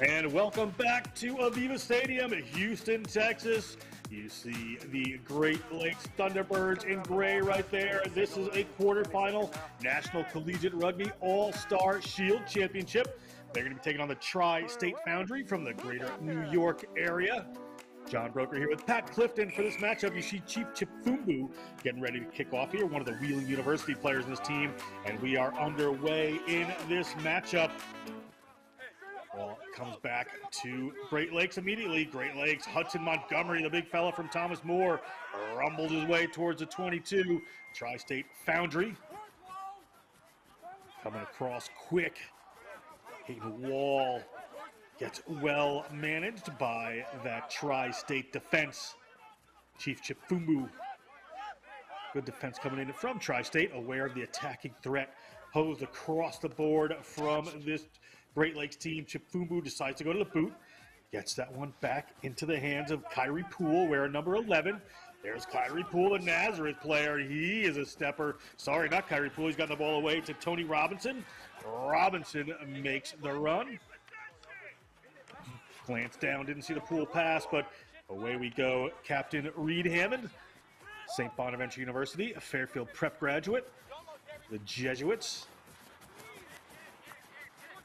And welcome back to Aveva Stadium, in Houston, Texas. You see the Great Lakes Thunderbirds in gray right there. This is a quarterfinal National Collegiate Rugby All-Star Shield Championship. They're going to be taking on the Tri-State Foundry from the greater New York area. John Broker here with Pat Clifton for this matchup. You see Chief Chipfumbu getting ready to kick off here, one of the Wheeling University players in this team, and we are underway in this matchup. Ball comes back to Great Lakes immediately. Great Lakes, Hudson Montgomery, the big fella from Thomas More, rumbled his way towards the 22. Tri-State Foundry coming across quick. Hayden Wall gets well managed by that Tri-State defense. Chief Chipfumbu. Good defense coming in from Tri-State, aware of the attacking threat posed across the board from this Great Lakes team. Chipfumbu decides to go to the boot. Gets that one back into the hands of Kyrie Poole, wearing number 11. There's Kyrie Poole, a Nazareth player. He is a stepper. Sorry, not Kyrie Poole. He's got the ball away to Tony Robinson. Robinson makes the run. Glance down, didn't see the pool pass, but away we go. Captain Reed Hammond, St. Bonaventure University, a Fairfield prep graduate. The Jesuits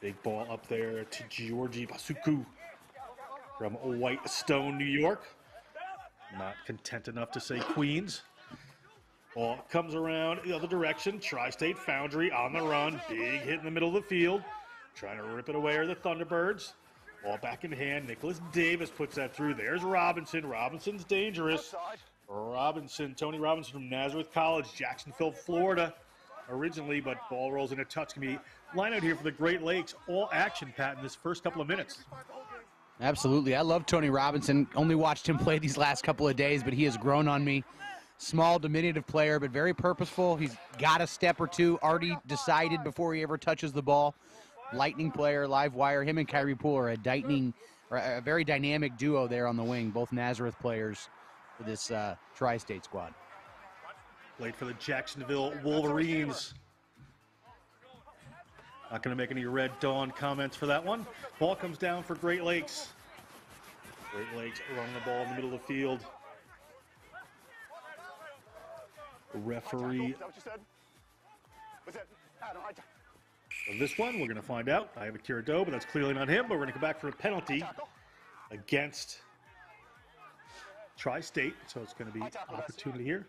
Big ball up there to Georgie Basuku from Whitestone, New York. Not content enough to say Queens. Ball comes around the other direction. Tri-State Foundry on the run. Big hit in the middle of the field. Trying to rip it away are the Thunderbirds. Ball back in hand. Nicholas Davis puts that through. There's Robinson. Robinson's dangerous. Robinson, Tony Robinson from Nazareth College, Jacksonville, Florida originally, but ball rolls in a touch. Can be line out here for the Great Lakes. All action, Pat, in this first couple of minutes. Absolutely. I love Tony Robinson. Only watched him play these last couple of days, but he has grown on me. Small, diminutive player, but very purposeful. He's got a step or two already decided before he ever touches the ball. Lightning player, live wire. Him and Kyrie Poole are a, lightning, a very dynamic duo there on the wing, both Nazareth players for this uh, tri state squad. Played for the Jacksonville Wolverines. Not going to make any Red Dawn comments for that one. Ball comes down for Great Lakes. Great Lakes running the ball in the middle of the field. Referee. Of this one, we're going to find out. I have Akira Doe, but that's clearly not him. But we're going to come back for a penalty against Tri-State. So it's going to be opportunity here.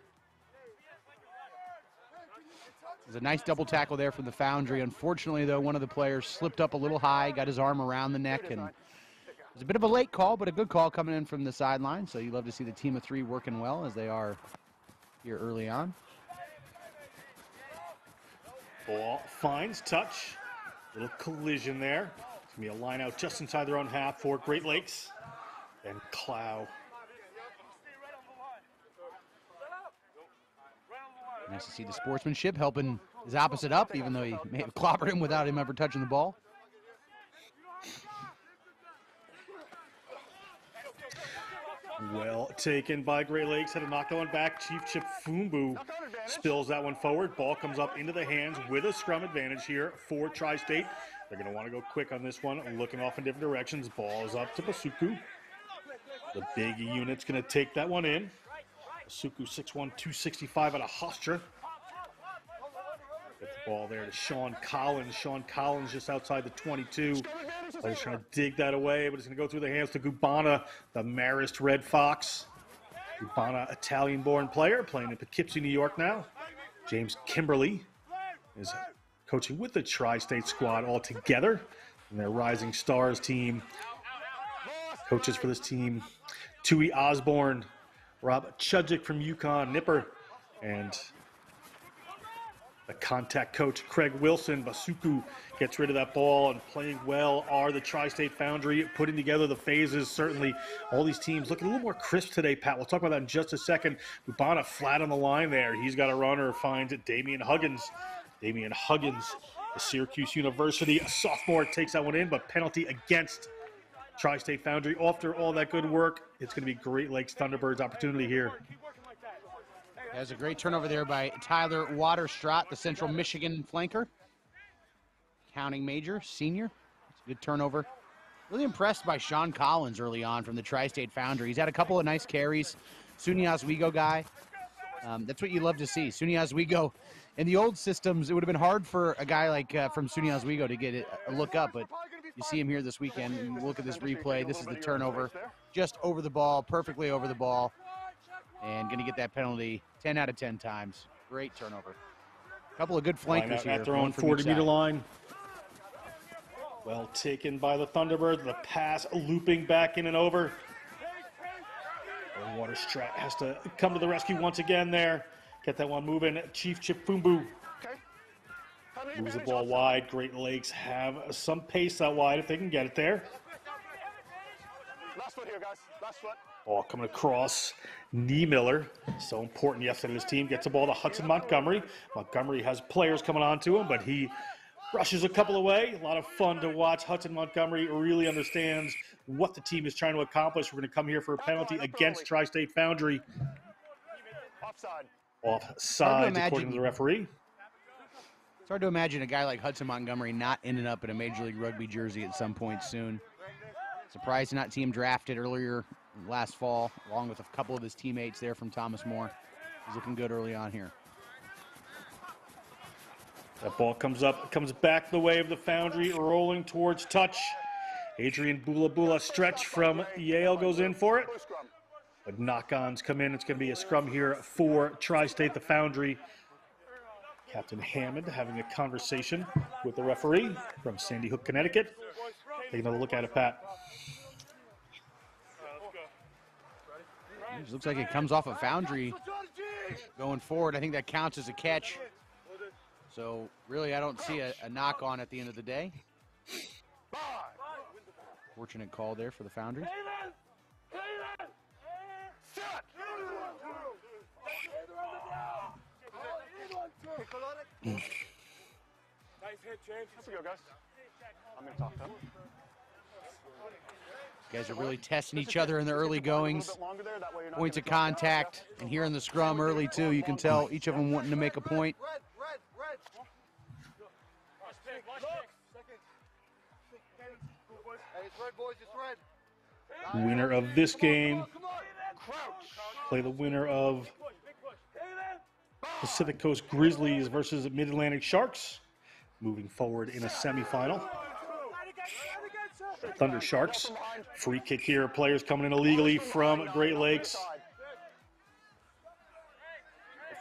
There's a nice double tackle there from the Foundry. Unfortunately, though, one of the players slipped up a little high, got his arm around the neck, and it was a bit of a late call, but a good call coming in from the sideline. So you love to see the team of three working well as they are here early on. Ball finds touch. Little collision there. It's going to be a line out just inside their own half for Great Lakes. And Clow Nice to see the sportsmanship helping his opposite up, even though he may have clobbered him without him ever touching the ball. Well taken by Great Lakes. Had to knock one back. Chief Chipfumbu spills that one forward. Ball comes up into the hands with a scrum advantage here for Tri-State. They're going to want to go quick on this one, looking off in different directions. Ball is up to Basuku. The big unit's going to take that one in. Suku 6'1", 265 out of Hofstra. Get the ball there to Sean Collins. Sean Collins just outside the 22. Player's trying to dig that away, but it's going to go through the hands to Gubana, the Marist Red Fox. Gubana, Italian-born player, playing in Poughkeepsie, New York now. James Kimberly is coaching with the Tri-State squad all together. And their Rising Stars team. Coaches for this team, Tui Osborne, Rob Chudzik from UConn, Nipper, and the contact coach, Craig Wilson. Basuku gets rid of that ball and playing well are the Tri-State Foundry, putting together the phases. Certainly all these teams looking a little more crisp today, Pat. We'll talk about that in just a second. Gubana flat on the line there. He's got a runner, finds Damian Huggins. Damian Huggins, the Syracuse University, a sophomore, takes that one in, but penalty against Tri-State Foundry. After all that good work, it's going to be Great Lakes Thunderbirds opportunity here. There's a great turnover there by Tyler Waterstrat, the Central Michigan flanker. Counting major, senior. It's a good turnover. Really impressed by Sean Collins early on from the Tri-State Foundry. He's had a couple of nice carries. SUNY Oswego guy. Um, that's what you love to see. SUNY Oswego, in the old systems, it would have been hard for a guy like uh, from SUNY Oswego to get a look up, but you see him here this weekend. Look at this replay. This is the turnover, just over the ball, perfectly over the ball, and going to get that penalty 10 out of 10 times. Great turnover. A couple of good flankers here. Own 40 meter line. Well taken by the Thunderbirds. The pass looping back in and over. Waterstrat has to come to the rescue once again there. Get that one moving. Chief Chip Chipfumbu moves the ball wide. Great Lakes have some pace out wide if they can get it there. Last foot here, guys. Last foot. Ball coming across. Niemiller, so important yesterday his team, gets the ball to Hudson Montgomery. Montgomery has players coming on to him, but he rushes a couple away. A lot of fun to watch. Hudson Montgomery really understands what the team is trying to accomplish. We're going to come here for a penalty against Tri State Foundry. Offside. Offside, according to the referee. It's hard to imagine a guy like Hudson Montgomery not ending up in a Major League Rugby jersey at some point soon. Surprised to not see him drafted earlier last fall, along with a couple of his teammates there from Thomas More. He's looking good early on here. That ball comes up, comes back the way of the Foundry, rolling towards touch. Adrian Bula Bula stretch from Yale goes in for it. But knock-ons come in. It's going to be a scrum here for Tri-State, the Foundry. Captain Hammond having a conversation with the referee from Sandy Hook, Connecticut. Take another look at it, Pat. It looks like it comes off a Foundry going forward. I think that counts as a catch. So really, I don't see a, a knock on at the end of the day. Fortunate call there for the Foundry. Nice hit, James. Let's go, guys. I'm going to talk to him. Guys are really testing each other in the early goings. Points of contact, and here in the scrum early too, you can tell each of them wanting to make a point. Winner of this game play the winner of Pacific Coast Grizzlies versus Mid Atlantic Sharks. Moving forward in a semifinal. Thunder Sharks. Free kick here. Players coming in illegally from Great Lakes.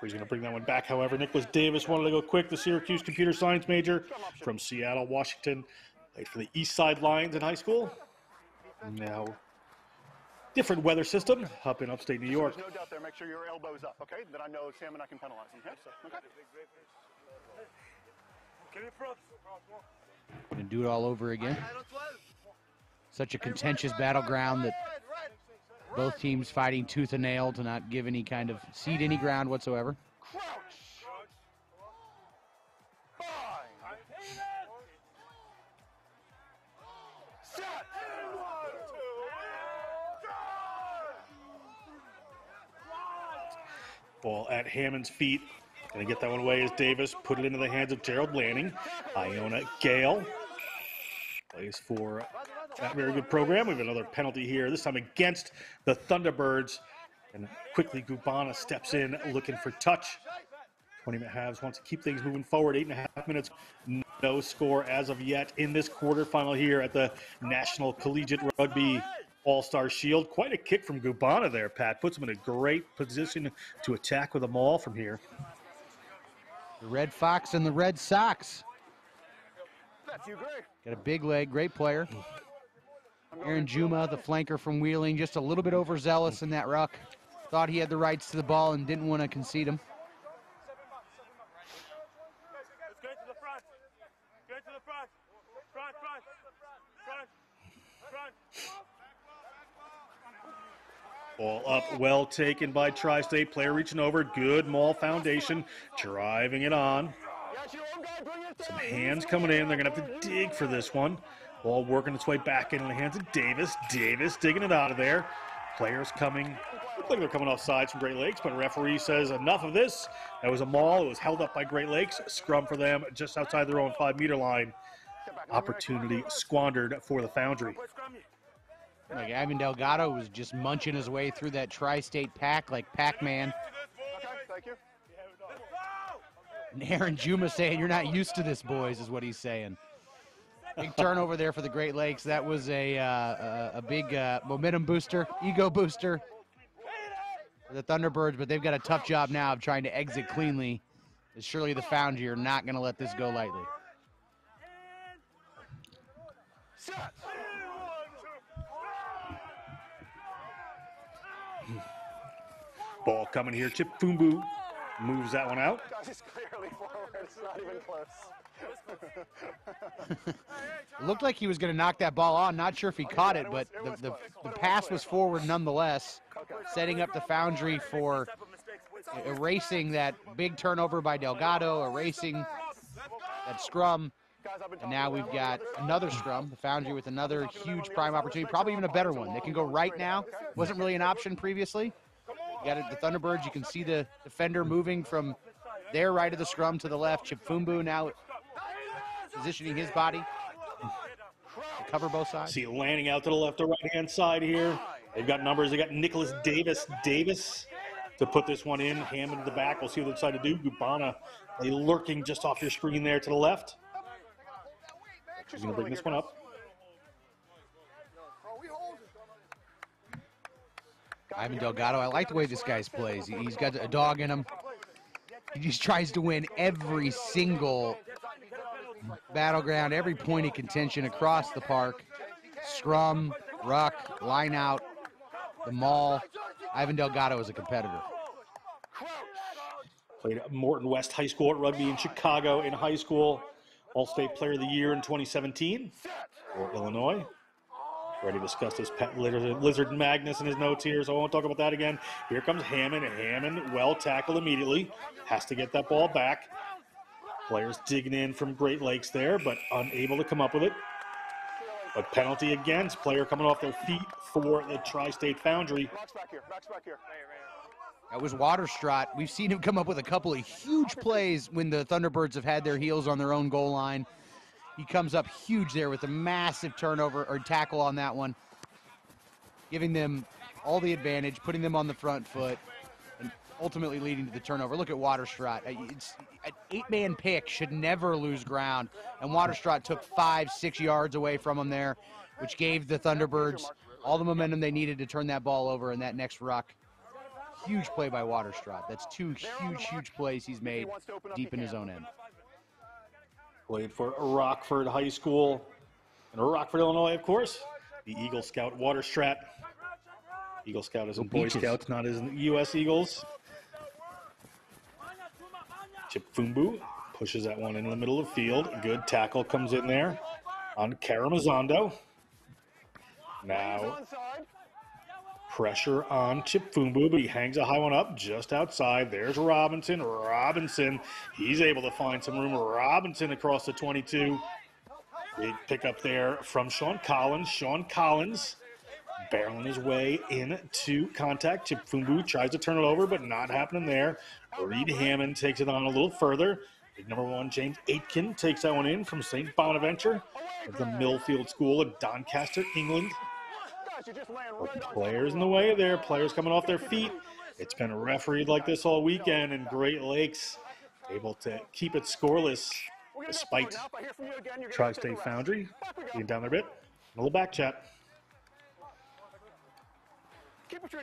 He's going to bring that one back. However, Nicholas Davis wanted to go quick. The Syracuse computer science major from Seattle, Washington. Played for the East Side Lions in high school. Now, different weather system up in upstate New York. There's no doubt there. Make sure your elbow's up, okay? Then I know Sam and I can penalize him. Okay? okay. And do it all over again. Such a contentious battleground that both teams fighting tooth and nail to not give any kind of cede any ground whatsoever. Ball at Hammond's feet. Gonna get that one away as Davis put it into the hands of Gerald Lanning. Iona Gael plays for that very good program. We have another penalty here, this time against the Thunderbirds. And quickly Gubana steps in looking for touch. 20 minute halves wants to keep things moving forward. Eight and a half minutes, no score as of yet in this quarterfinal here at the National Collegiate Rugby All-Star Shield. Quite a kick from Gubana there, Pat. Puts him in a great position to attack with a maul from here. The Red Fox and the Red Sox. Got a big leg, great player. Aaron Juma, the flanker from Wheeling, just a little bit overzealous in that ruck. Thought he had the rights to the ball and didn't want to concede him. Ball up, well taken by Tri-State. Player reaching over, good maul foundation, driving it on. Some hands coming in. They're going to have to dig for this one. Ball working its way back into the hands of Davis. Davis digging it out of there. Players coming. Look like they're coming off sides from Great Lakes, but referee says enough of this. That was a maul. It was held up by Great Lakes. Scrum for them just outside their own five meter line. opportunity squandered for the Foundry. Like Ivan Delgado was just munching his way through that tri-state pack like Pac-Man. Okay, thank you. And Aaron Juma saying, "You're not used to this, boys," is what he's saying. Big turnover there for the Great Lakes. That was a uh, a, a big uh, momentum booster, ego booster for the Thunderbirds, but they've got a tough job now of trying to exit cleanly. As surely the Foundry are not going to let this go lightly. Ball coming here. Chip Fumbu moves that one out. Guys, it's clearly forward. It's not even close. Looked like he was going to knock that ball on. Not sure if he oh, caught it, but the, the, the pass was forward nonetheless, setting up the Foundry for erasing that big turnover by Delgado, erasing that scrum. Guys, I've been And now we've got another scrum, the Foundry with another huge prime opportunity, probably even a better one. They can go right now. Wasn't really an option previously. Got it, the Thunderbirds. You can see the defender moving from their right of the scrum to the left. Chipfumbu now positioning his body to cover both sides. See landing out to the left or right hand side here. They've got numbers. They got Nicholas Davis. Davis to put this one in. Hammond to the back. We'll see what they decide to do. Gubana, lurking just off your screen there to the left. She's going to bring this one up. Ivan Delgado. I like the way this guy's plays. He- He's got a dog in him. He just tries to win every single battleground, every point of contention across the park. Scrum, ruck, line out, the maul. Ivan Delgado is a competitor. Played at Morton West High School at rugby in Chicago in high school. All State Player of the Year in 2017 for Illinois. Already discussed his pet lizard, lizard Magnus in his notes here, so I won't talk about that again. Here comes Hammond. Hammond, well tackled immediately. Has to get that ball back. Players digging in from Great Lakes there, but unable to come up with it. But penalty against player coming off their feet for the Tri-State Foundry. That was Waterstrat. We've seen him come up with a couple of huge plays when the Thunderbirds have had their heels on their own goal line. He comes up huge there with a massive turnover or tackle on that one, giving them all the advantage, putting them on the front foot, and ultimately leading to the turnover. Look at Waterstrat. Uh, It's an eight-man pick should never lose ground, and Waterstrat took five, six yards away from him there, which gave the Thunderbirds all the momentum they needed to turn that ball over in that next ruck. Huge play by Waterstrat. That's two huge, huge plays he's made deep in his own end. Played for Rockford High School in Rockford, Illinois, of course. The Eagle Scout Water Waterstrat. Eagle Scout is in Go Boy. Scouts, not as U.S. Eagles. Chip Fumbu pushes that one in the middle of the field. Good tackle comes in there on Karamazando. Now. Pressure on Chipfumbu, but he hangs a high one up just outside. There's Robinson. Robinson, he's able to find some room. Robinson across the 22. Big pickup there from Sean Collins. Sean Collins barreling his way into contact. Chipfumbu tries to turn it over, but not happening there. Reed Hammond takes it on a little further. Big number one, James Aitken, takes that one in from St. Bonaventure of the Millfield School of Doncaster, England. Players in the way there, players coming off their feet. It's been refereed like this all weekend, and Great Lakes able to keep it scoreless despite get through. Now, if I hear from you again, you're gonna Tri stick State. Foundry Back we being down there a bit. A little back chat.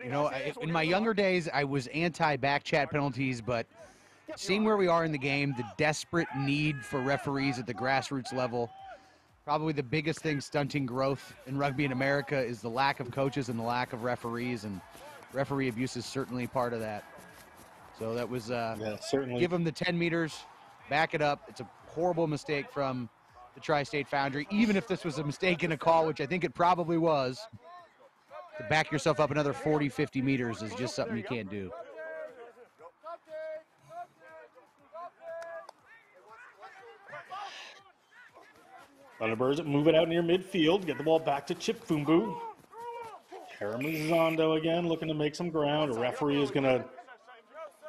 You know. I, in my younger days, I was anti back chat penalties, but seeing where we are in the game, the desperate need for referees at the grassroots level, probably the biggest thing stunting growth in rugby in America is the lack of coaches and the lack of referees, and referee abuse is certainly part of that. So that was uh, Yeah, certainly. give them the 10 meters, back it up. It's a horrible mistake from the Tri State Foundry. Even if this was a mistake in a call, which I think it probably was, to back yourself up another 40, 50 meters is just something you can't do. Thunderbirds move it out near midfield, get the ball back to Chipfumbu. Karamazando again looking to make some ground. A referee is going to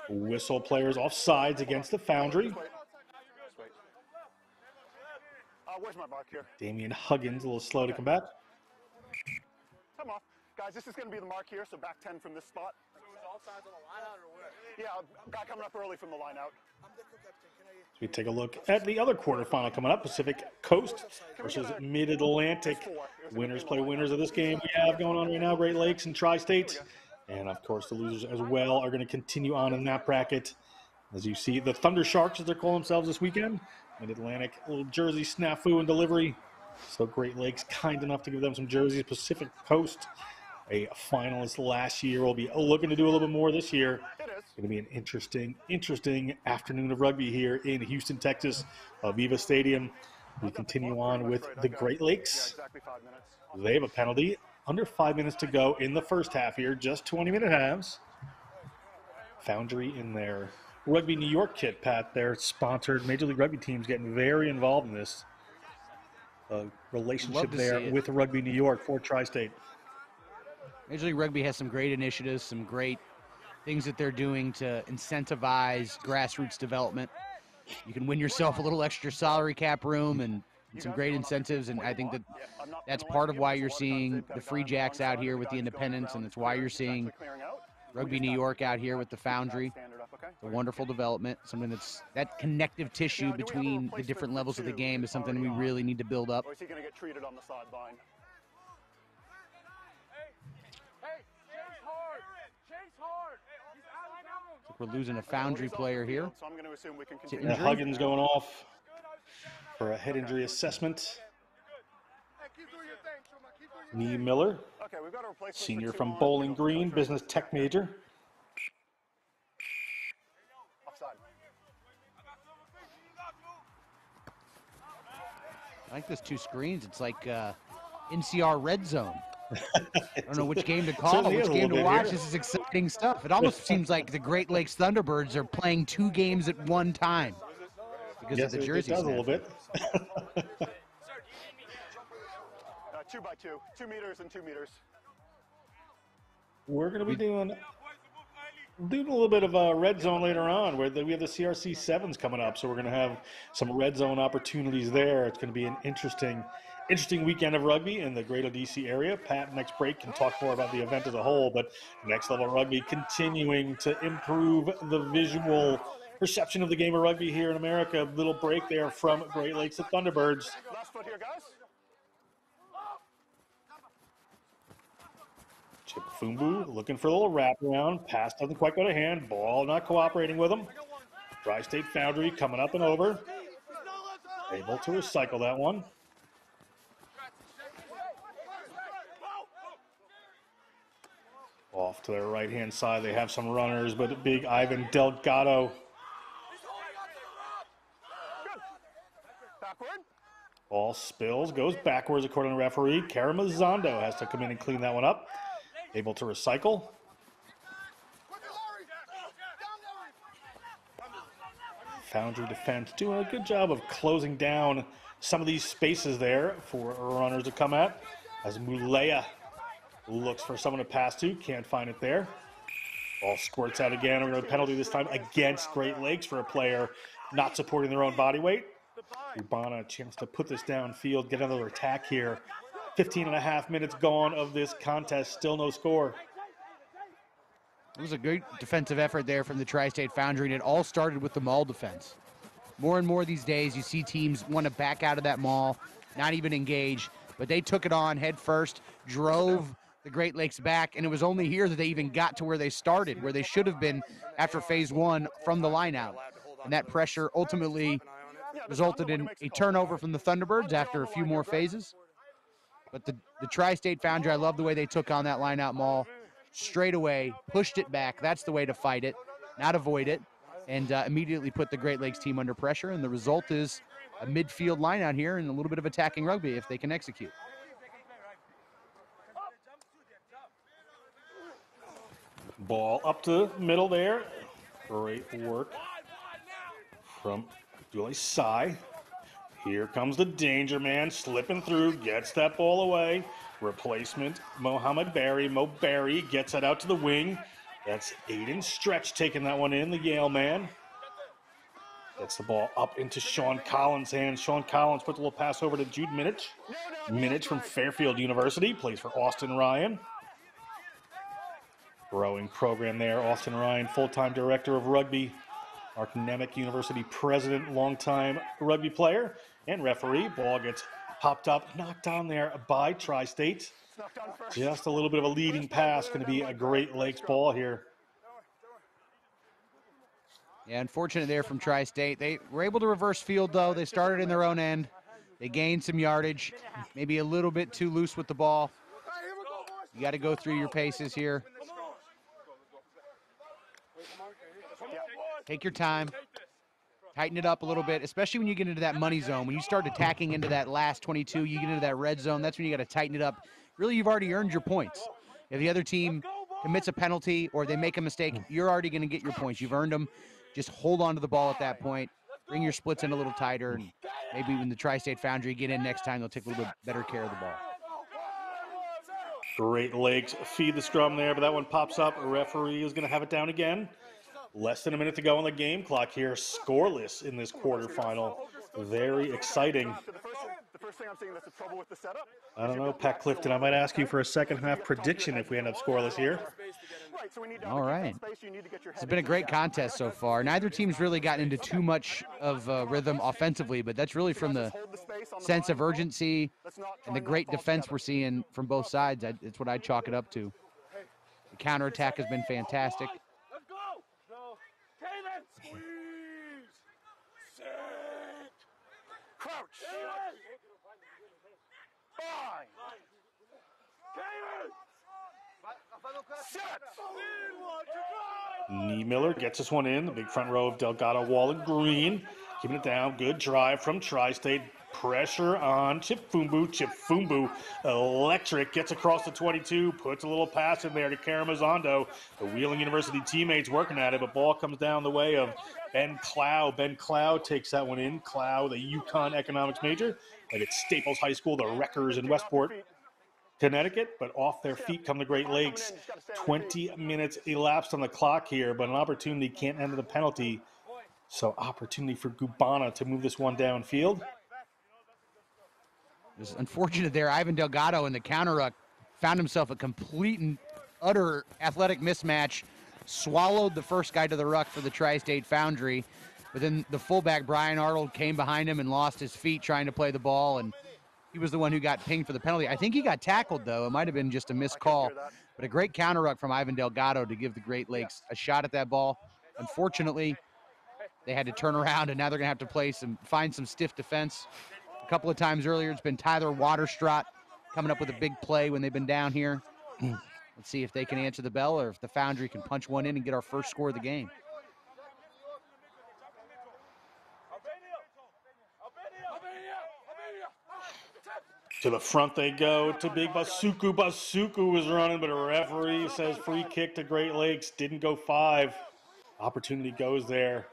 whistle players off sides against the Foundry. Uh, where's my mark here? Damian Huggins a little slow to come back. Come off. Guys, this is going to be the mark here, so back 10 from this spot. Yeah, a guy coming up early from the line out. So we take a look at the other quarterfinal coming up: Pacific Coast versus Mid Atlantic. Winners play winners of this game we have going on right now: Great Lakes and Tri-State, and of course the losers as well are going to continue on in that bracket. As you see, the Thunder Sharks, as they're calling themselves this weekend, Mid Atlantic, little jersey snafu and delivery. So Great Lakes kind enough to give them some jerseys. Pacific Coast, a finalist last year, We'll be looking to do a little bit more this year. It is. Going to be an interesting, interesting afternoon of rugby here in Houston, Texas, Aveva Stadium. We continue on with the Great Lakes. exactly five minutes. They have a penalty. Under five minutes to go in the first half here, just 20 minute halves. Foundry in their Rugby New York kit, Pat. Their sponsored Major League Rugby teams getting very involved in this uh, relationship there with Rugby New York for Tri State. Major League Rugby has some great initiatives, some great things that they're doing to incentivize grassroots development. You can win yourself a little extra salary cap room and some great incentives, and I think that that's part of why you, you're seeing the Free Jacks out here with the independents, and it's why you're seeing Rugby New York out here with the Foundry. a wonderful development, something that's that connective tissue between the different levels of the game is something we really need to build up. We're losing a Foundry player here. So I'm going to assume we can To continue. Yeah, Huggins going off for a head injury assessment. Niemiller, Okay, we've got a replacement for senior from. Bowling Green, business tech major. I like those two screens. It's like uh, NCR Red Zone. I don't know which game to call, Certainly which game to watch. here. This is exciting stuff. It almost seems like the Great Lakes Thunderbirds are playing two games at one time because Yes, of the it, it jersey. does a little bit. Uh, two by two. Two meters and two meters. We're going to be doing doing a little bit of a red zone later on, where the, we have the CRC sevens coming up, so we're going to have some red zone opportunities there. It's going to be an interesting, interesting weekend of rugby in the Greater DC area. Pat, next break can talk more about the event as a whole, but next level rugby continuing to improve the visual perception of the game of rugby here in America. Little break there from Great Lakes to Thunderbirds. Last foot here, guys. Chip Fumbu looking for a little wraparound. Pass doesn't quite go to hand. Ball not cooperating with him. Tri State Foundry coming up and over. Able to recycle that one. Off to their right hand side, they have some runners, but big Ivan Delgado. Ball spills, goes backwards according to referee. Karamazando has to come in and clean that one up. Able to recycle. Foundry defense doing a good job of closing down some of these spaces there for runners to come at. As Mulea looks for someone to pass to, can't find it there. Ball squirts out again. We're going to penalty this time against Great Lakes for a player not supporting their own body weight. Gubana a chance to put this downfield, get another attack here. 15 and a half minutes gone of this contest, still no score. It was a great defensive effort there from the Tri-State Foundry, and it all started with the maul defense. More and more these days, you see teams want to back out of that maul, not even engage, but they took it on head first, drove the Great Lakes back, and it was only here that they even got to where they started, where they should have been after phase one from the line out. And that pressure ultimately resulted in a turnover from the Thunderbirds after a few more phases. But the, the Tri-State Foundry, I love the way they took on that line out maul straight away, pushed it back. That's the way to fight it, not avoid it, and uh, immediately put the Great Lakes team under pressure. And the result is a midfield line out here and a little bit of attacking rugby if they can execute. Ball up to the middle there. Great work from Julie Sai. Here comes the danger man, slipping through, gets that ball away. Replacement, Mohammed Barry. Mo Barry gets it out to the wing. That's Aiden Stretch taking that one in, the Yale man. Gets the ball up into Sean Collins' hands. Sean Collins puts a little pass over to Jude Minich. Minich from Fairfield University plays for Austin Ryan. Growing program there. Austin Ryan, full time director of rugby. Mark Nemec, University president, longtime rugby player and referee. Ball gets popped up, knocked down there by Tri State. Just a little bit of a leading pass. Going to be a Great Lakes ball here. Yeah, unfortunate there from Tri State. They were able to reverse field, though. They started in their own end. They gained some yardage, maybe a little bit too loose with the ball. You got to go through your paces here. Take your time. Tighten it up a little bit, especially when you get into that money zone. When you start attacking into that last 22, you get into that red zone. That's when you got to tighten it up. Really, you've already earned your points. If the other team commits a penalty or they make a mistake, you're already going to get your points. You've earned them. Just hold on to the ball at that point. Bring your splits in a little tighter, and maybe when the Tri-State Foundry get in next time, they'll take a little bit better care of the ball. Great Lakes feed the scrum there, but that one pops up. A referee is going to have it down again. Less than a minute to go on the game clock here. Scoreless in this quarterfinal. Very exciting. I don't know, Pat Clifton. I might ask you for a second half prediction if we end up scoreless here. All right. It's been a great contest so far. Neither team's really gotten into too much of uh, rhythm offensively, but that's really from the sense of urgency and the great defense we're seeing from both sides. That's what I chalk it up to. The counterattack has been fantastic. Fine. Miller gets this one in. The big front row of Delgado, Wall, and Green. Keeping it down. Good drive from Tri-State. Pressure on Chipfumbu. Chip Fumbu, electric, gets across the 22, puts a little pass in there to Karamazando. The Wheeling University teammates working at it, but ball comes down the way of Ben Clow. Ben Clow takes that one in. Clow, the UConn economics major, like at Staples High School, the Wreckers in Westport. Connecticut, but off their feet come the Great Lakes. 20 minutes elapsed on the clock here, but an opportunity can't end the penalty. So opportunity for Gubana to move this one downfield. It was unfortunate there. Ivan Delgado in the counter ruck found himself a complete and utter athletic mismatch. Swallowed the first guy to the ruck for the Tri-State Foundry. But then the fullback, Brian Arnold, came behind him and lost his feet trying to play the ball. And he was the one who got pinged for the penalty. I think he got tackled, though. It might have been just a missed call. But a great counter ruck from Ivan Delgado to give the Great Lakes a shot at that ball. Unfortunately, they had to turn around, and now they're going to have to play some, find some stiff defense. Couple of times earlier, it's been Tyler Waterstrat coming up with a big play when they've been down here. Let's see if they can answer the bell or if the Foundry can punch one in and get our first score of the game. To the front they go to Big Basuku. Basuku was running, but a referee says free kick to Great Lakes. Didn't go five. Opportunity goes there.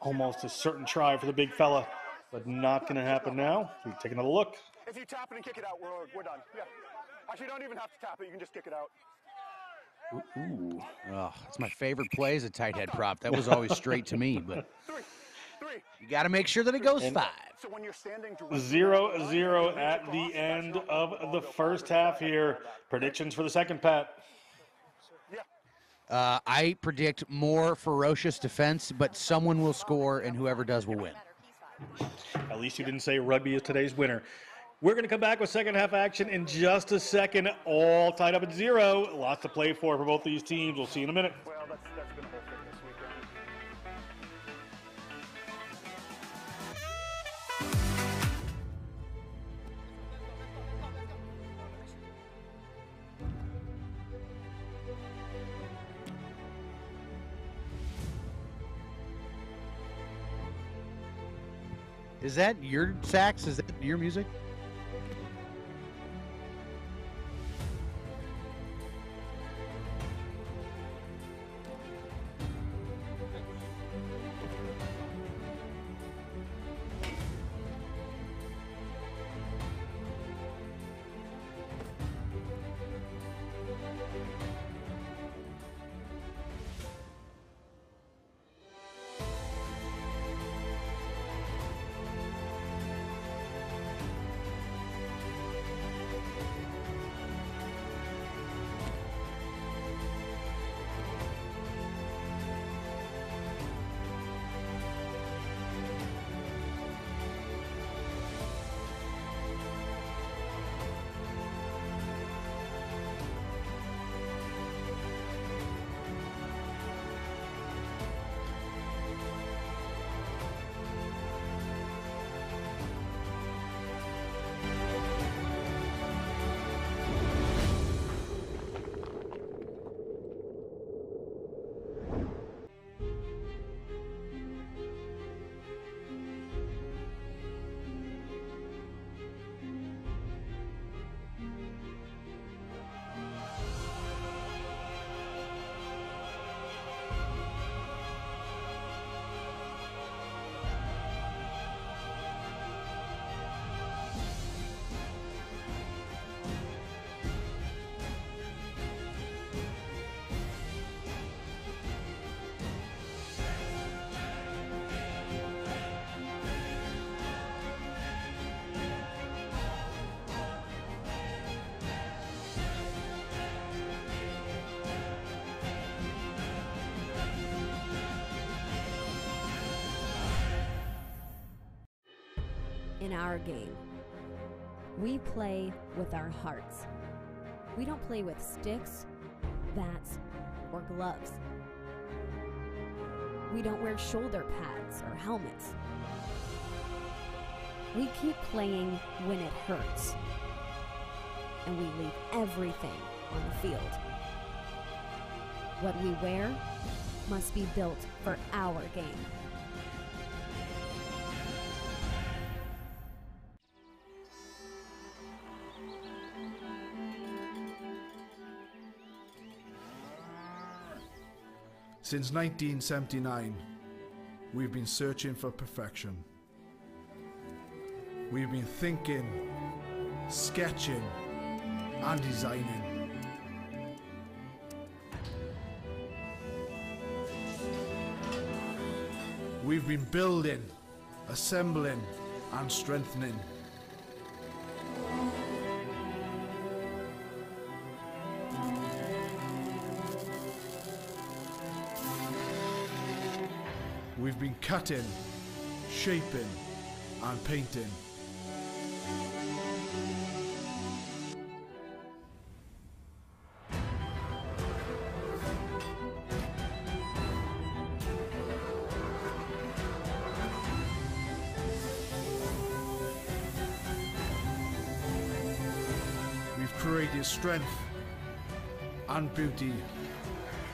Almost a certain try for the big fella, but not going to happen now. We take another look. If you tap it and kick it out, we're, we're done. Yeah. Actually, you don't even have to tap it. You can just kick it out. Ooh. Oh, it's my favorite play as a tight head prop. That was always straight to me, but you got to make sure that it goes five. So when you're standing Zero zero at the end of the first half here. Predictions for the second, Pat. Uh, I predict more ferocious defense, but someone will score, and whoever does will win. At least you didn't say rugby is today's winner. We're going to come back with second half action in just a second. All tied up at zero. Lots to play for for both these teams. We'll see you in a minute. Well, that's, Is that your sax? Is that your music? In our game. We play with our hearts. We don't play with sticks, bats, or gloves. We don't wear shoulder pads or helmets. We keep playing when it hurts. And we leave everything on the field. What we wear must be built for our game. Since 1979, we've been searching for perfection. We've been thinking, sketching, and designing. We've been building, assembling, and strengthening. We've been cutting, shaping, and painting. We've created strength and beauty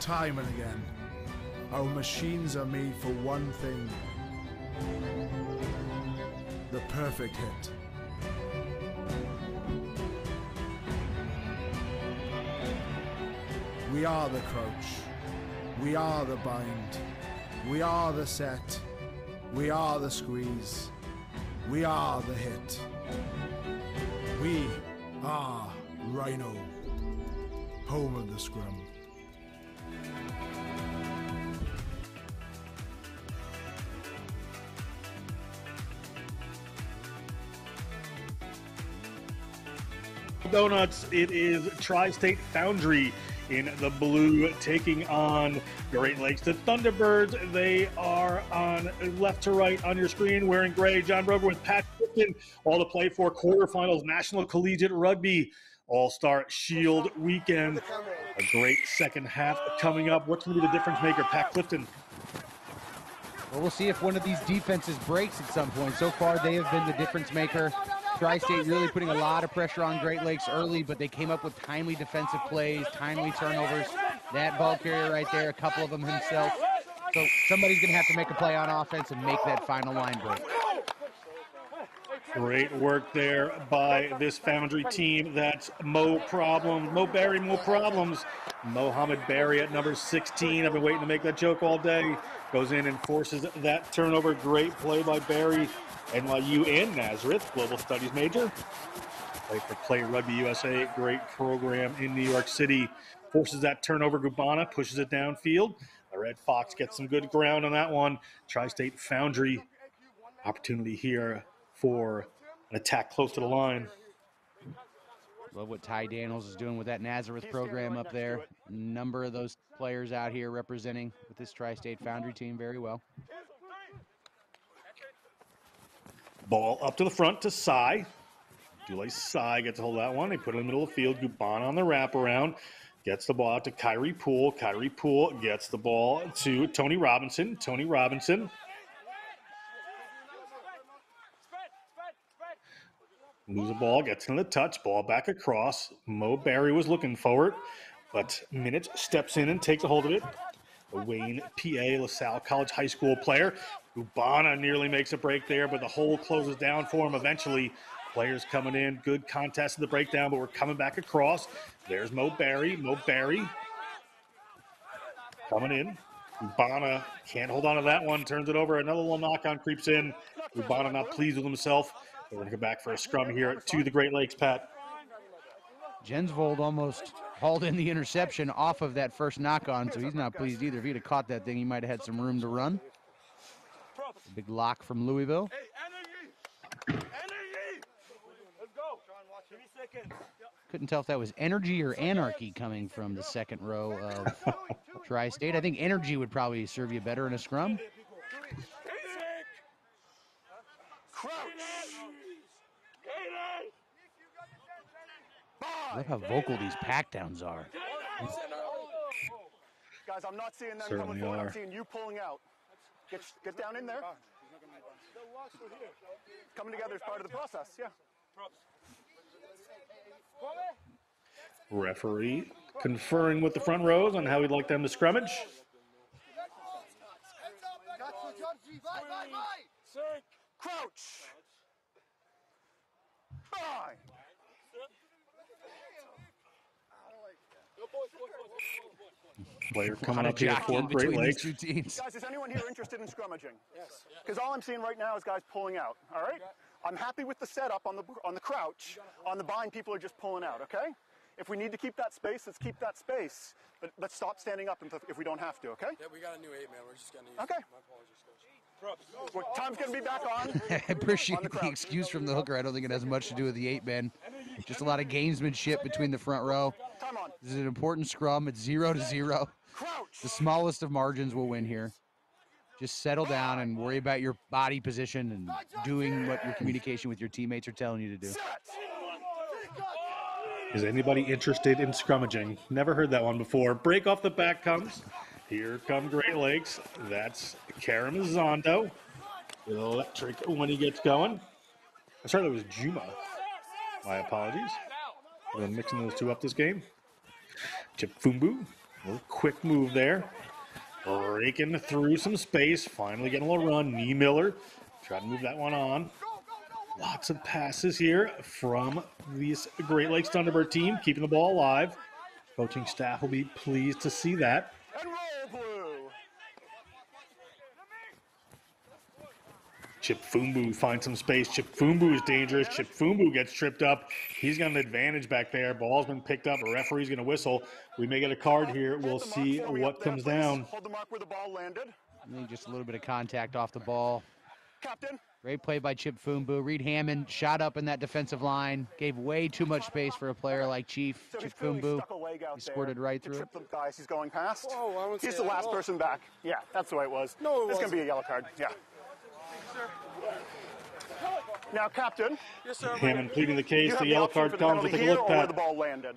time and again. Our machines are made for one thing the perfect hit. We are the crouch. We are the bind. We are the set. We are the squeeze. We are the hit. We are Rhino, home of the scrum. Donuts. It is Tri State Foundry in the blue taking on Great Lakes. The Thunderbirds, they are on left to right on your screen wearing gray. John Brogan with Pat Clifton, all to play for quarterfinals National Collegiate Rugby All Star Shield weekend. A great second half coming up. What's going to be the difference maker, Pat Clifton? Well, we'll see if one of these defenses breaks at some point. So far, they have been the difference maker. Tri-State really putting a lot of pressure on Great Lakes early, but they came up with timely defensive plays, timely turnovers. That ball carrier right there, a couple of them himself. So somebody's going to have to make a play on offense and make that final line break. Great work there by this Foundry team. That's Mo Problems. Mo Barry, Mo Problems. Mohammed Barry at number 16. I've been waiting to make that joke all day. Goes in and forces that turnover. Great play by Barry. NYU and Nazareth, global studies major. Play for Play Rugby USA, great program in New York City. Forces that turnover. Gubana pushes it downfield. The Red Fox gets some good ground on that one. Tri State Foundry opportunity here for an attack close to the line. Love what Ty Daniels is doing with that Nazareth program up there. Number of those players out here representing with this Tri-State Foundry team very well. Ball up to the front to Sai. Dule Sai gets a hold of that one. They put it in the middle of the field. Gubana on the wraparound. Gets the ball out to Kyrie Poole. Kyrie Poole gets the ball to Tony Robinson. Tony Robinson moves the ball, gets in the touch, ball back across. Mo Barry was looking for it, but Minich steps in and takes a hold of it. Wayne PA LaSalle College High School player. Gubana nearly makes a break there, but the hole closes down for him eventually. Players coming in, good contest in the breakdown, but we're coming back across. There's Mo Barry. Mo Barry coming in. Gubana can't hold on to that one, turns it over. Another little knock on creeps in. Gubana not pleased with himself. We're going to go back for a scrum here to the Great Lakes, Pat. Jensvold almost hauled in the interception off of that first knock on, so he's not pleased either. If he'd have caught that thing, he might have had some room to run. A big lock from Louisville. Couldn't tell if that was energy or anarchy coming from the second row of Tri-State. I think energy would probably serve you better in a scrum. Crouch. I love how vocal these pack downs are. Guys, I'm not seeing them Certainly coming forward. are. I'm seeing you pulling out. Get, get down in there. Coming together is part of the process, yeah. Referee conferring with the front rows on how he'd like them to scrummage. Crouch. Bind. Player coming up here for Great between Lakes. two teams. Guys, is anyone here interested in scrummaging? Yes. Because all I'm seeing right now is guys pulling out. All right. I'm happy with the setup on the on the crouch. On the bind, people are just pulling out. Okay. If we need to keep that space, let's keep that space. But let's stop standing up if, if we don't have to. Okay. Yeah, we got a new eight man. We're just gonna. used. Okay. My apologies, coach. Well, time's gonna be back on. I appreciate On the the, excuse from the hooker. I don't think it has much to do with the eight men. Just a lot of gamesmanship between the front row. This is an important scrum. It's zero to zero. The smallest of margins will win here. Just settle down and worry about your body position and doing what your communication with your teammates are telling you to do. Is anybody interested in scrummaging? Never heard that one before. Break off the back comes. Here come Great Lakes. That's Karamazando. Electric when he gets going. I started it was Juma. My apologies. Been mixing those two up this game. Chipfumbu. A little quick move there. Breaking through some space. Finally getting a little run. Niemiller. Try to move that one on. Lots of passes here from this Great Lakes Thunderbird team, keeping the ball alive. Coaching staff will be pleased to see that. And roll blue. Chipfumbu finds some space. Chipfumbu is dangerous. Chipfumbu gets tripped up. He's got an advantage back there. Ball's been picked up. A referee's going to whistle. We may get a card here. We'll Hold the mark see what comes down. Hold the mark where the ball landed. I think just a little bit of contact off the ball. Captain. Great play by Chipfumbu. Reed Hammond shot up in that defensive line, gave way too much space for a player like Chief. So Chip clearly Fumbu. stuck a leg out He squirted right through trip the guys he's going past. Whoa, I he's the last person back. Yeah, that's the way it was. No, it This is going to be a yellow card. Yeah. Now, Captain, Yes, sir. Hammond pleading the case. The the yellow card comes. We'll a look, or where Pat. the ball landed.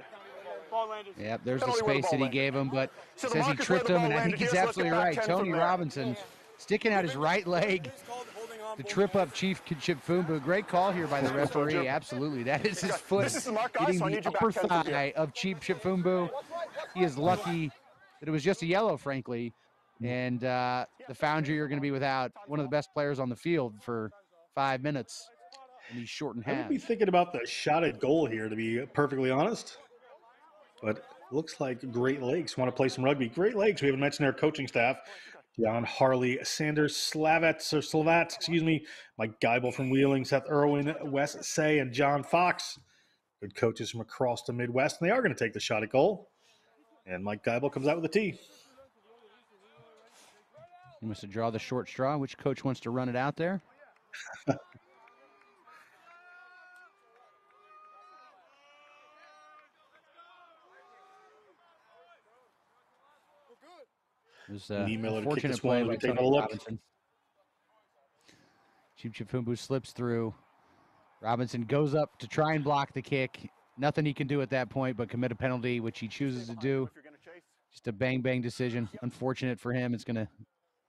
Yep, there's the Penalty the space ball that he gave him, but So says he mark is where tripped him, and I think he's here, so let's get absolutely right. Tony. Robinson sticking out his right leg It's called holding on. to trip up Chief Chipfumbu. Great call here by the referee. Absolutely. That is his This foot is the mark, guys, hitting so I the need you back upper 10 from here. thigh of Chief Chipfumbu. He is lucky that it was just a yellow, frankly. And uh, the Foundry are going to be without one of the best players on the field for five minutes in these shortened I would be thinking about the shot at goal here, to be perfectly honest. But looks like Great Lakes want to play some rugby. Great Lakes, we haven't mentioned their coaching staff. John Harley, Sanders Slavets, or Slavats, excuse me, Mike Geibel from Wheeling, Seth Irwin, Wes Say, and John Fox. Good coaches from across the Midwest, and they are going to take the shot at goal. And Mike Geibel comes out with a tee. He must have draw the short straw. Which coach wants to run it out there? It was uh, Niemiller to kick fortunate this play one. by We take Tony a look. Robinson. Chip Chifumbu slips through. Robinson goes up to try and block the kick. Nothing he can do at that point but commit a penalty, which he chooses to do. If you're going to chase, Just a bang bang decision. Unfortunate for him. It's going to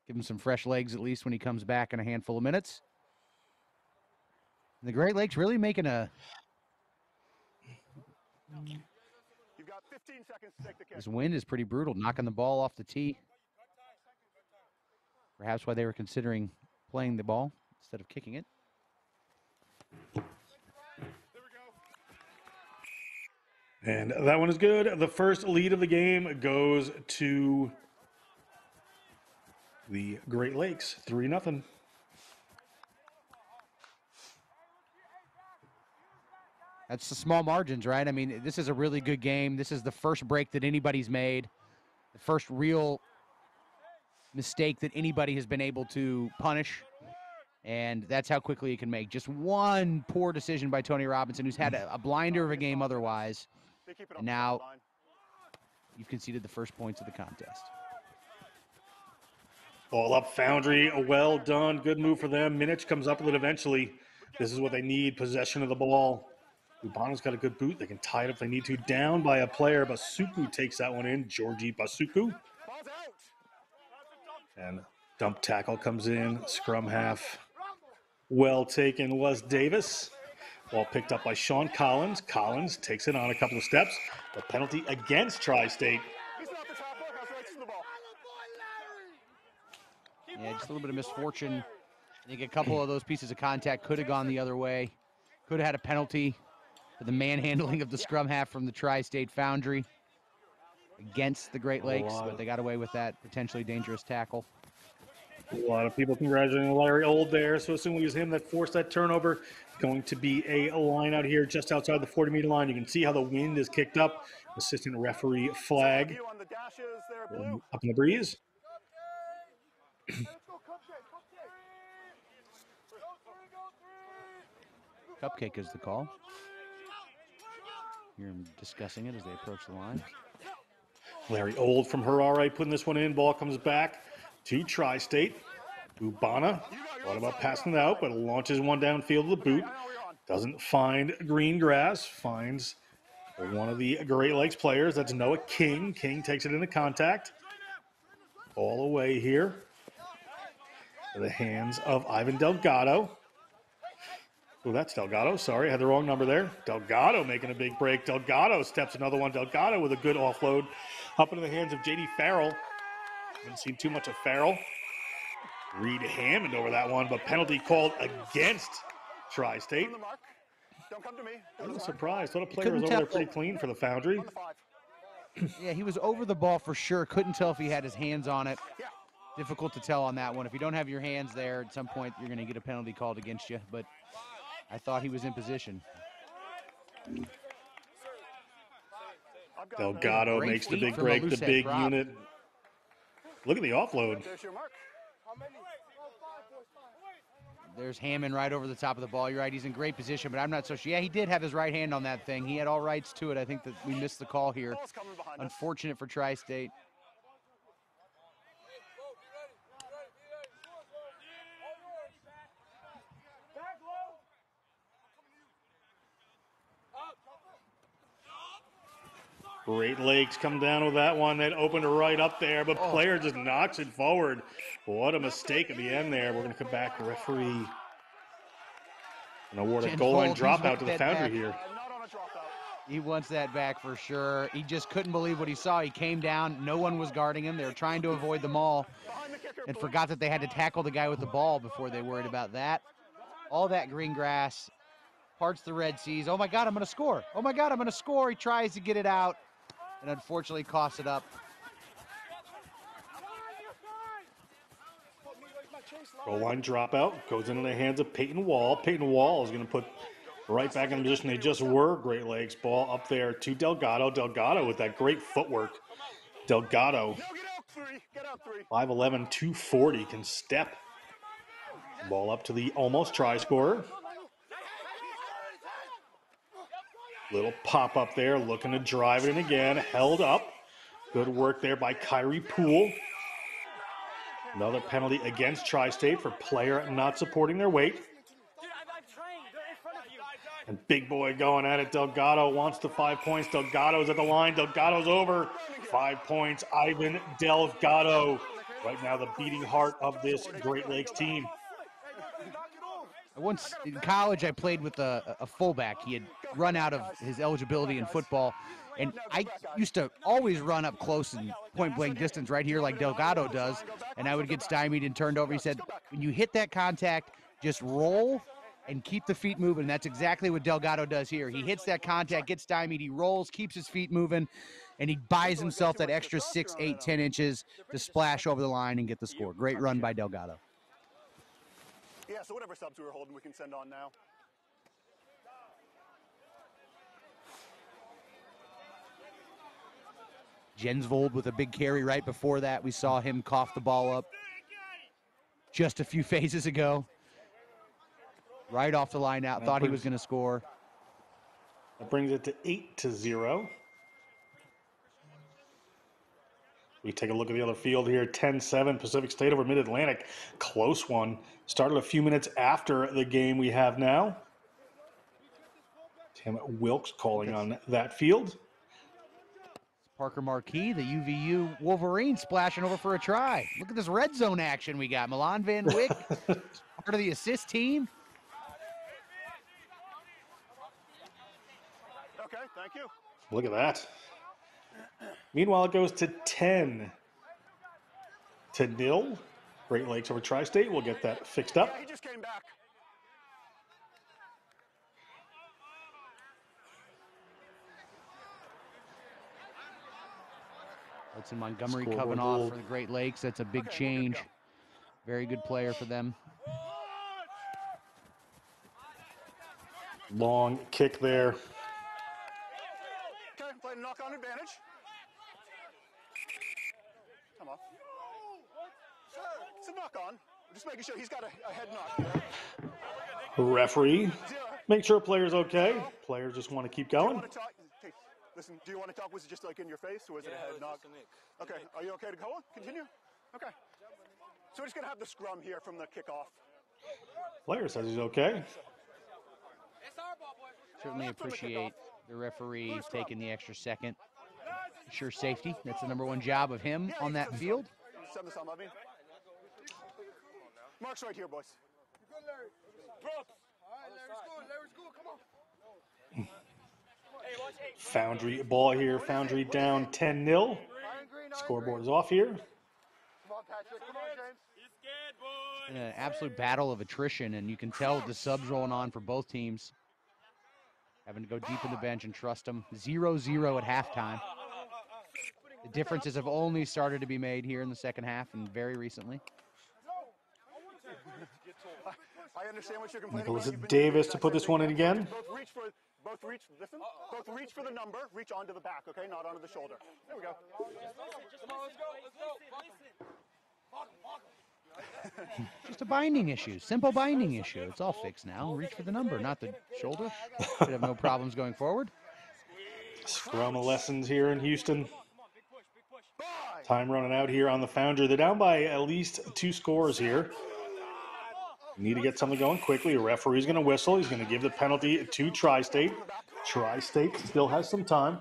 give him some fresh legs at least when he comes back in a handful of minutes. The Great Lakes really making a you've got 15 seconds to take the this wind is pretty brutal, knocking the ball off the tee. Perhaps why they were considering playing the ball instead of kicking it. And that one is good. The first lead of the game goes to the Great Lakes, 3 nothing. That's the small margins, right? I mean, this is a really good game. This is the first break that anybody's made, the first real mistake that anybody has been able to punish. And that's how quickly you can make. Just one poor decision by Tony Robinson, who's had a, a blinder of a game otherwise. They keep it up And now- You've conceded the first points of the contest. Ball up, Foundry. Well done. Good move for them. Minich comes up with it eventually. This is what they need possession of the ball. Gubana's got a good boot. They can tie it if they need to. Down by a player. Basuku takes that one in. Georgie Basuku. And dump tackle comes in. Scrum half. Well taken was Davis. Ball picked up by Sean Collins. Collins takes it on a couple of steps. The penalty against Tri State. He's not the tackle. Has rights to the ball. Yeah, just a little bit of misfortune. I think a couple of those pieces of contact could have gone the other way. Could have had a penalty for the manhandling of the scrum half from the Tri-State Foundry against the Great Lakes, but they got away with that potentially dangerous tackle. A lot of people congratulating Larry Old there. So assuming it was him that forced that turnover, going to be a line out here just outside the 40 meter line. You can see how the wind is kicked up. Assistant referee flag View on the dashes there, up in the breeze. Cupcake is the call. You're discussing it as they approach the line. Larry Old from Harare putting this one in. Ball comes back to Tri State. Gubana thought about passing it out, but launches one downfield to the boot. Doesn't find green grass. Finds one of the Great Lakes players. That's Noah King. King takes it into contact. All the way here. The hands of Ivan Delgado. Oh, that's Delgado. Sorry, I had the wrong number there. Delgado making a big break. Delgado steps another one. Delgado with a good offload. Up into the hands of JD Farrell. Haven't seen too much of Farrell. Reed Hammond over that one, but penalty called against Tri State. On the mark. Don't come to me. I Go to was the line. surprised. Thought a player was over there pretty clean for the Foundry. On the five. Yeah, he was over the ball for sure. Couldn't tell if he had his hands on it. Difficult to tell on that one. If you don't have your hands there, at some point you're going to get a penalty called against you. But I thought he was in position. I've got it, man. Delgado makes the big break, the big drop. unit. Look at the offload. There's your mark. There's Hammond right over the top of the ball. You're right. He's in great position, but I'm not so sure. Yeah, he did have his right hand on that thing. He had all rights to it. I think that we missed the call here. Ball's coming behind us. Unfortunate for Tri State. Great Lakes come down with that one that opened right up there, but Oh. player just knocks it forward. What a mistake at the end there. We're going to come back, referee. And award a goal line Fold, he's dropout to the that Foundry back. here. Not on a dropout. He wants that back for sure. He just couldn't believe what he saw. He came down. No one was guarding him. They were trying to avoid the maul Behind the kicker. and forgot that they had to tackle the guy with the ball before they worried about that. All that green grass parts the Red Seas. Oh my God, I'm going to score. Oh my God, I'm going to score. He tries to get it out and unfortunately coughs it up. Goal line dropout goes into the hands of Peyton Wall. Peyton Wall is going to put right back in the position they just were. Great Lakes ball up there to Delgado. Delgado with that great footwork. Delgado, No, get out three. Get out three. 5'11, 240, can step. Ball up to the almost try scorer. Little pop up there, looking to drive it in again. Held up. Good work there by Kyrie Poole. Another penalty against Tri State for player not supporting their weight. And big boy going at it. Delgado wants the five points. Delgado's at the line. Delgado's over. Five points. Ivan Delgado. Right now, the beating heart of this Great Lakes team. Once in college, I played with a, a fullback. He had run out of his eligibility in football, and I used to always run up close and point blank distance right here, like Delgado does, and I would get stymied and turned over. He said, "When you hit that contact, just roll." And keep the feet moving. That's exactly what Delgado does here. He hits that contact, gets stymied, he rolls, keeps his feet moving, and he buys himself that extra six, eight, ten inches to splash over the line and get the score. Great run by Delgado. Yeah, so whatever subs we were holding, we can send on now. Jensvold with a big carry right before that. We saw him cough the ball up just a few phases ago. Right off the line out, That thought he was going to score. That brings it to eight to zero. We take a look at the other field here 10 7 Pacific State over Mid Atlantic. Close one. Started a few minutes after the game we have now. Tim Wilkes calling on that field. Parker Marquis, the UVU Wolverine, splashing over for a try. Look at this red zone action we got. Milan Van Wyck, part of the assist team. Okay, thank you. Look at that. Meanwhile, it goes to 10 to nil. Great Lakes over Tri State. We'll get that fixed up. Yeah, he just came back. Hudson Montgomery Scoreboard coming off rule. for the Great Lakes. That's a big Okay, we're good change. go. Very good player for them. Long kick there. Okay, playing a knock on advantage. Come on. It's a knock on. I'm just making sure he's got a, a head knock. Referee, make sure player's okay. Players just want to keep Do you going. want to talk? Hey, listen, do you want to talk? Was it just like in your face or was it a head knock? Okay, are you okay to go on? Continue? Okay. So we're just going to have the scrum here from the kickoff. Player says he's okay. Certainly That's what we kick appreciate the referee taking the extra second. Sure, safety. That's the number one job of him on yeah, that send this field. on. Send this on, Levy. Mark's right here, boys. Foundry ball here. Foundry down 10 0. Scoreboard is off here. Come on, Patrick. Come on, James. In an absolute battle of attrition, and you can tell with the subs rolling on for both teams. Having to go deep in the bench and trust them. 0 0 at halftime. The differences have only started to be made here in the second half and very recently. I understand what you're complaining Nicholas about. Davis to put this one in again. Both reach for, both reach, listen, both reach for the number, reach onto the back, okay? Not onto the shoulder. There we go. Just a binding issue, simple binding issue. It's all fixed now. Reach for the number, not the shoulder. Should have no problems going forward. Scrum of lessons here in Houston. Time running out here on the Foundry. They're down by at least two scores here. Need to get something going quickly. A referee's going to whistle. He's going to give the penalty to Tri State. Tri State still has some time.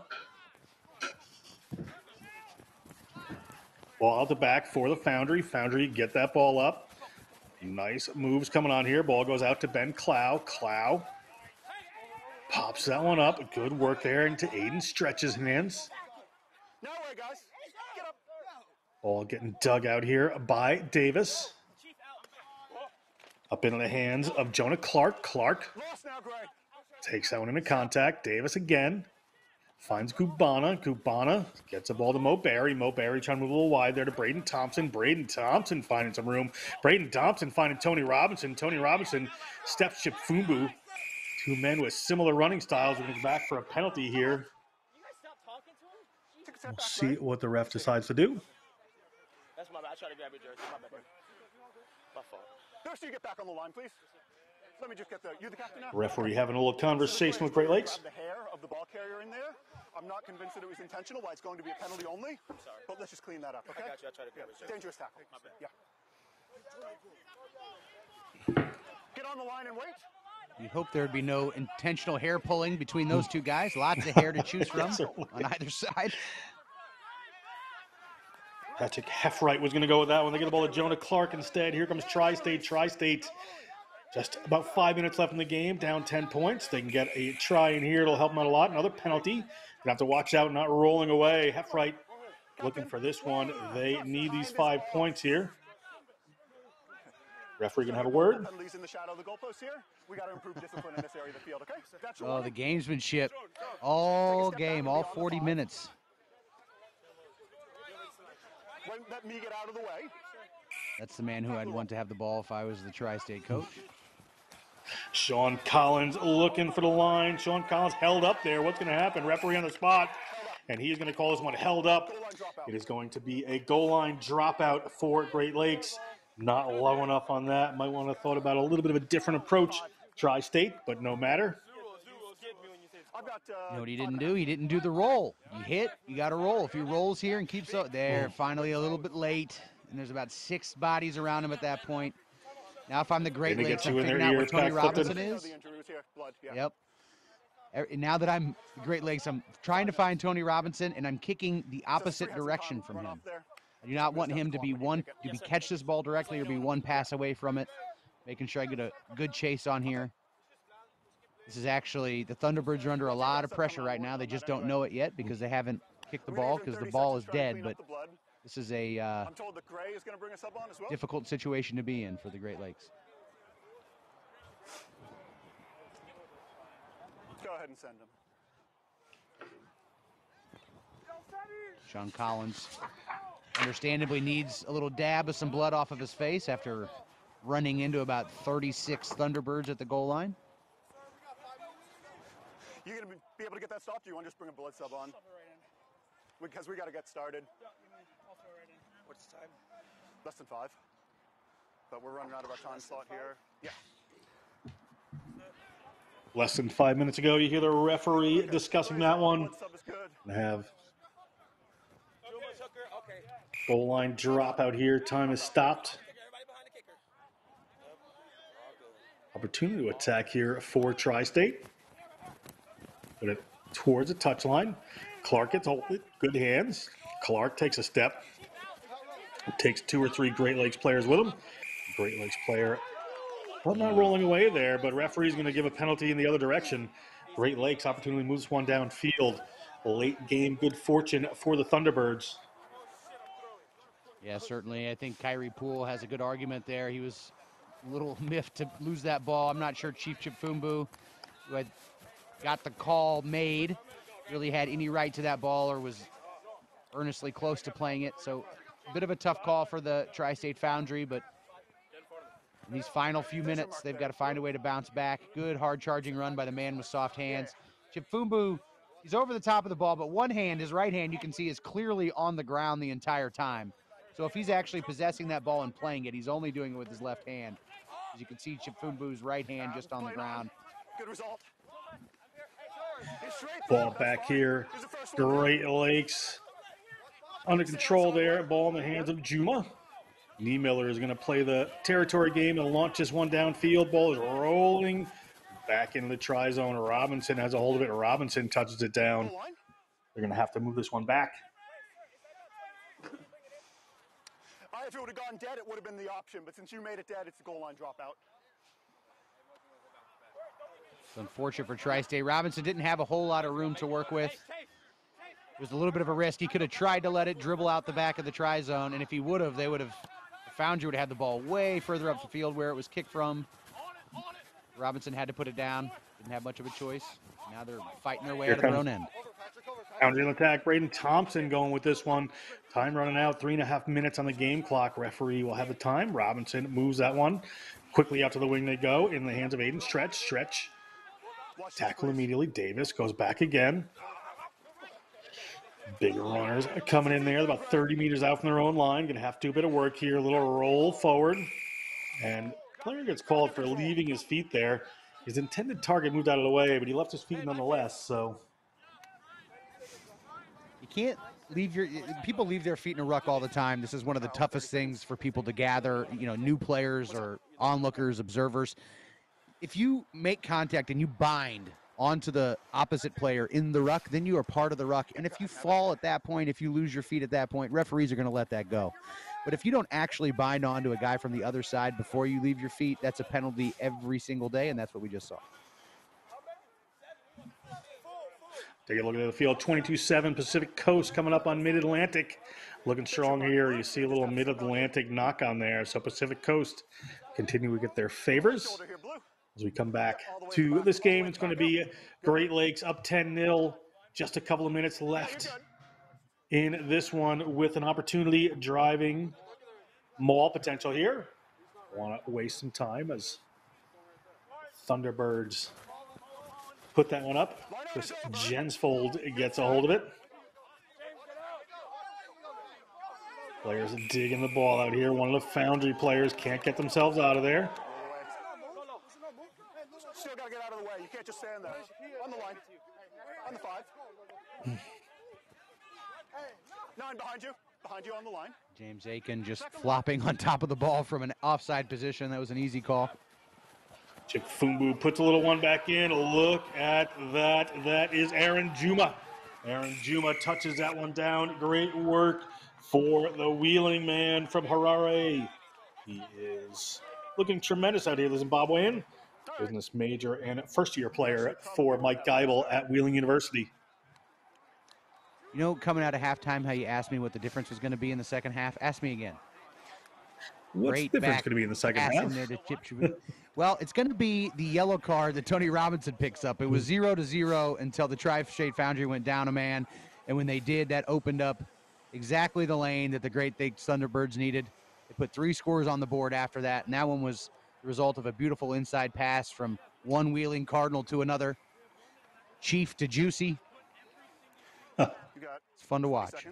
Ball out the back for the Foundry. Foundry get that ball up. Nice moves coming on here. Ball goes out to Ben Clow. Clow pops that one up. Good work there into Aiden stretches hands. No way, guys. Get up. Ball getting dug out here by Davis. Up into the hands of Jonah Clark. Clark takes that one into contact. Davis again. Finds Gubana. Gubana gets the ball to Mo Barry. Mo Barry trying to move a little wide there to Braden Thompson. Braden Thompson finding some room. Braden Thompson finding Tony Robinson. Tony Robinson steps Chip Fumbu. Two men with similar running styles. We're going to back for a penalty here. A We'll see what the ref decides to do. That's my bad. I tried to grab your jersey. My bad. My fault. Nurse, you get back on the line, please. Let me just get the. You the captain now? Referee having a little conversation with Great Lakes. The hair of the ball carrier in there. I'm not convinced that it was intentional. Why it's going to be a penalty only. I'm sorry. But let's just clean that up, okay? got you. I tried to grab it. Dangerous tackle. Yeah. Get on the line and wait. You'd hope there would be no intentional hair pulling between those two guys. Lots of hair to choose from certainly. on either side. Patrick Heffright was going to go with that one. They get the ball to Jonah Clark instead. Here comes Tri State. Tri State. Just about five minutes left in the game, down 10 points. They can get a try in here. It'll help them out a lot. Another penalty. Gonna have to watch out, not rolling away. Heffright looking for this one. They need these five points here. Referee gonna have a word. In the shadow of the goalpost here. We got to improve discipline in this area of the field, okay? That's your Oh, the gamesmanship all game, all 40 minutes. When, let me get out of the way. That's the man who I'd want to have the ball if I was the tri-state coach. Sean Collins looking for the line. Sean Collins held up there. What's going to happen? Referee on the spot. And he's going to call this one held up. Goal line dropout. It is going to be a goal line dropout for Great Lakes. Not low enough on that. Might want to have thought about a little bit of a different approach. Tri State, but no matter. I've got. Uh, You know what he didn't do? He didn't do the roll. You hit, you got to roll. If he rolls here and keeps up there, finally a little bit late, and there's about six bodies around him at that point. Now, if I'm the Great Didn't Lakes, I'm you in their figuring out where Tony Robinson No, is. the injury was here. Blood. Yeah. Yep. Er- Now that I'm the Great Lakes, I'm trying to find Tony Robinson, and I'm kicking the opposite three has some direction from him. I do not want him to be one you to be catch this ball directly or be one pass away from it. Making sure I get a good chase on here. This is actually the Thunderbirds are under a lot of pressure right now. They just don't know it yet because they haven't kicked the ball because the ball is seconds trying to dead. But this is a uh, I'm told that Gray is going to bring us up on as well. difficult situation to be in for the Great Lakes. Go ahead and send him. Sean Collins, understandably, needs a little dab of some blood off of his face after running into about 36 Thunderbirds at the goal line. You going to be able to get that stopped? Do you want to just bring a blood sub on? Because we got to get started. What's the time? Less than five. But we're running out of our time slot here. Yeah. Less than five minutes ago, you hear the referee discussing that one. Blood sub is good. And have Two much hooker. Okay. goal line drop out here. Time is stopped. Kick everybody behind the kicker. Opportunity to attack here for Tri State. Put it towards the touchline. Clark gets hold it. Good hands. Clark takes a step. Takes two or three Great Lakes players with him. Great Lakes player. Well, not rolling away there, but referee's going to give a penalty in the other direction. Great Lakes opportunity moves one downfield. Late game good fortune for the Thunderbirds. Yeah, certainly. I think Kyrie Poole has a good argument there. He was a little miffed to lose that ball. I'm not sure Chief Chipfumbu, who had got the call made, really had any right to that ball or was earnestly close to playing it. So a bit of a tough call for the Tri-State Foundry, but in these final few minutes, they've got to find a way to bounce back. Good hard charging run by the man with soft hands. Chipfumbu, he's over the top of the ball, but one hand, his right hand, you can see is clearly on the ground the entire time. So if he's actually possessing that ball and playing it, he's only doing it with his left hand. As you can see, Chipfumbu's right hand just on the ground. Good result. Ball back here. Great Lakes under control there. Ball in the hands of Juma. Miller is going to play the territory game and launch this one downfield. Ball is rolling back into the try zone. Robinson has a hold of it. Robinson touches it down. They're going to have to move this one back. If it would have gone dead, it would have been the option. But since you made it dead, it's the goal line dropout. It's unfortunate for Tri-State. Robinson didn't have a whole lot of room to work with. It was a little bit of a risk. He could have tried to let it dribble out the back of the try zone, and if he would have, they would have. found you would have had the ball way further up the field where it was kicked from. Robinson had to put it down. Didn't have much of a choice. Now they're fighting their way Here out of their own end. Foundry attack. Braden Thompson going with this one. Time running out. Three and a half minutes on the game clock. Referee will have the time. Robinson moves that one. Quickly out to the wing they go. In the hands of Aiden. Stretch. Stretch. Tackle immediately. Davis goes back again. Bigger runners coming in there, about 30 meters out from their own line. Going to have to do a bit of work here. A little roll forward. And player gets called for leaving his feet there. His intended target moved out of the way, but he left his feet nonetheless. So You can't leave your people leave their feet in a ruck all the time. This is one of the toughest things for people to gather, you know, new players or onlookers, observers. If you make contact and you bind onto the opposite player in the ruck, then you are part of the ruck. And if you fall at that point, if you lose your feet at that point, referees are going to let that go. But if you don't actually bind onto a guy from the other side before you leave your feet, that's a penalty every single day, and that's what we just saw. Take a look at the field. 22-7 Pacific Coast coming up on Mid-Atlantic. Looking strong here. You see a little Mid-Atlantic knock on there. So Pacific Coast continue to get their favors. Shoulder here, blue. As we come back to this game, it's going to be Great Lakes up 10-0. Just a couple of minutes left in this one with an opportunity driving maul potential here. Want to waste some time as Thunderbirds put that one up. Chris Jensvold gets a hold of it. Players digging the ball out here. One of the Foundry players can't get themselves out of there. Still got to get out of the way. You can't just stand there. On the line. On the five. Nine behind you. Behind you on the line. James Aiken just flopping on top of the ball from an offside position. That was an easy call. Chip Fumbu puts a little one back in. Look at that. That is Aaron Juma. Aaron Juma touches that one down. Great work for the wheeling man from Harare. He is looking tremendous out here, the Zimbabwean. Business major and first year player for Mike Geibel at Wheeling University. You know, coming out of halftime, how you asked me what the difference was going to be in the second half? Ask me again. What's Great the difference going to be in the second half? there to Chip well, it's going to be the yellow card that Tony Robinson picks up. It was zero to zero until the Tri-State Foundry went down a man, and when they did, that opened up exactly the lane that the Great Lakes Thunderbirds needed. They put three scores on the board after that, and that one was result of a beautiful inside pass from one wheeling Cardinal to another, Chief to Juicy. It's fun to watch.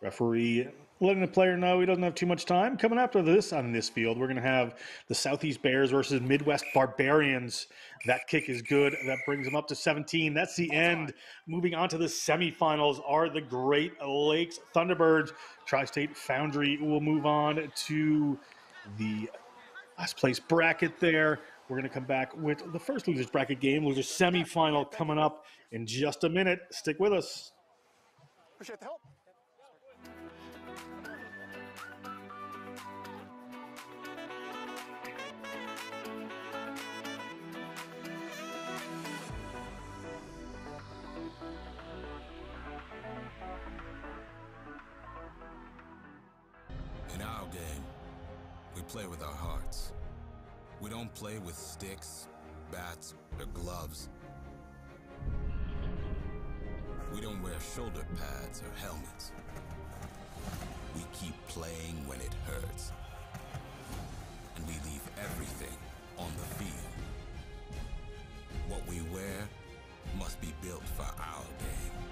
Referee letting the player know he doesn't have too much time. Coming after this on this field, we're going to have the Southeast Bears versus Midwest Barbarians. That kick is good. That brings them up to 17. That's the end. Moving on to the semifinals are the Great Lakes Thunderbirds. Tri State Foundry will move on to the last place bracket there. We're going to come back with the first losers bracket game, losers semifinal coming up in just a minute. Stick with us. Appreciate the help. play with our hearts. We don't play with sticks, bats, or gloves. We don't wear shoulder pads or helmets. We keep playing when it hurts. And we leave everything on the field. What we wear must be built for our day.